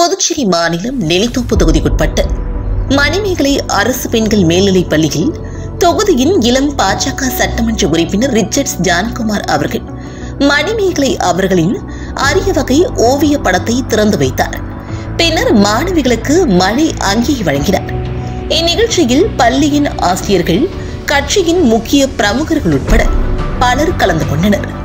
புதுச்சேரி மாநிலம் நெல்லித்தோப்பு தொகுதிக்குட்பட்ட மணிமேகலை அரசு பெண்கள் மேல்நிலைப் பள்ளியில் தொகுதியின் இளம் பாஜக சட்டமன்ற உறுப்பினர் ரிச்சர்ட்ஸ் ஜான்குமார் அவர்கள் மணிமேகலை அவர்களின் அரிய வகை ஓவிய படத்தை திறந்து வைத்தார். பின்னர் மாணவிகளுக்கு மழை அங்கேயே வழங்கினார். இந்நிகழ்ச்சியில் பள்ளியின் ஆசிரியர்கள் கட்சியின் முக்கிய பிரமுகர்கள் உட்பட பலர் கலந்து கொண்டனர்.